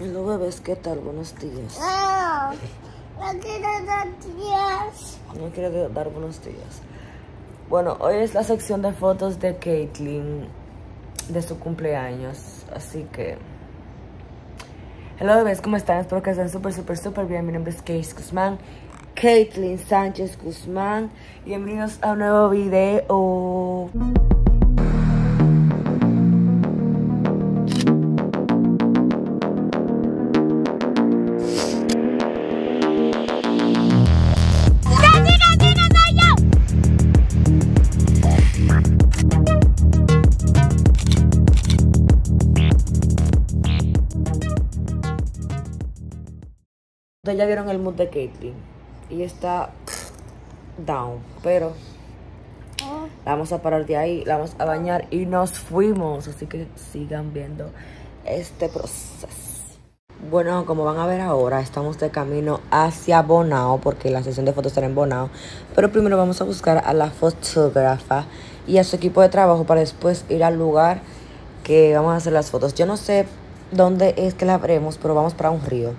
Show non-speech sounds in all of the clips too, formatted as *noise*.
Hello bebés, ¿qué tal? Buenos días. No, no quiero dar días. No quiero dar buenos días. Bueno, hoy es la sección de fotos de Caitlyn de su cumpleaños. Así que... Hello bebés, ¿cómo están? Espero que estén súper, súper, súper bien. Mi nombre es Case Guzmán. Caitlyn Sánchez Guzmán. Bienvenidos a un nuevo video. Ustedes ya vieron el mood de Caitlyn. Y está down. Pero la vamos a parar de ahí, la vamos a bañar y nos fuimos. Así que sigan viendo este proceso. Bueno, como van a ver ahora, estamos de camino hacia Bonao porque la sesión de fotos será en Bonao. Pero primero vamos a buscar a la fotógrafa y a su equipo de trabajo para después ir al lugar que vamos a hacer las fotos. Yo no sé dónde es que la veremos, pero vamos para un río.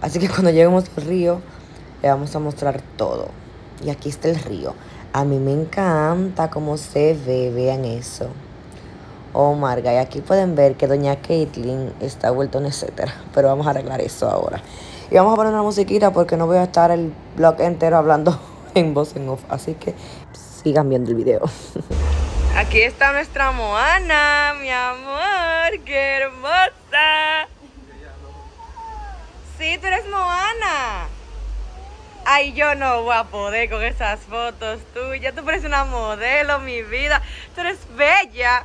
Así que cuando lleguemos al río, le vamos a mostrar todo. Y aquí está el río. A mí me encanta cómo se ve, vean eso. Oh God, y aquí pueden ver que doña Caitlyn está vuelta un etcétera. Pero vamos a arreglar eso ahora. Y vamos a poner una musiquita porque no voy a estar el blog entero hablando *laughs* en voz en off. Así que sigan viendo el video. *laughs* Aquí está nuestra Moana, mi amor, qué hermosa. Sí, tú eres Moana. Ay, yo no voy a poder con esas fotos tuyas. Tú pareces una modelo, mi vida. Tú eres bella.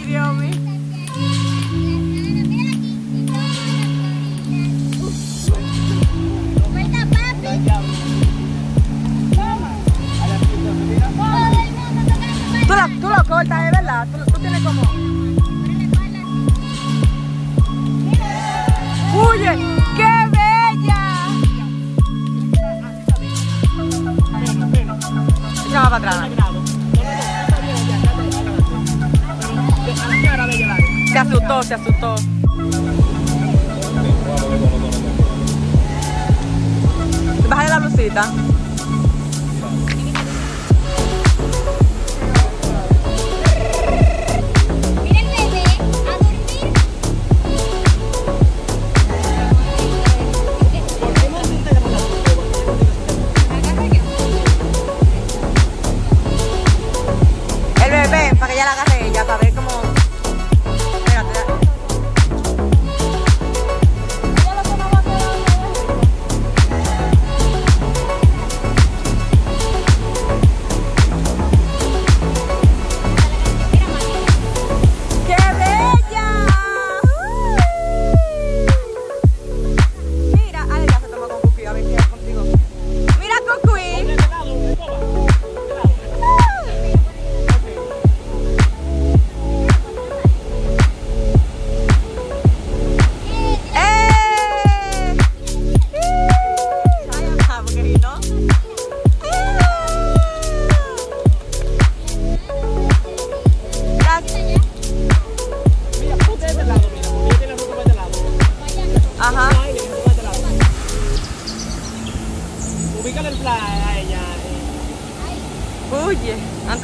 se asustó. Bájale la blusita.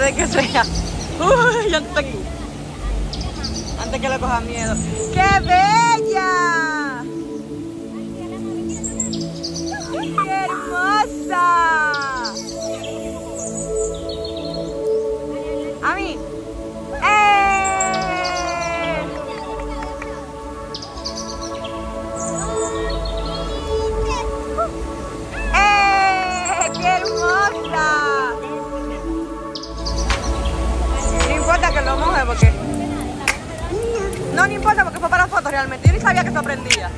de que sea. Uy, antes, antes que le coja miedo. ¡Qué bella! Hermosa! que lo moje porque... No, no importa porque fue para fotos realmente. Yo ni sabía que se prendía.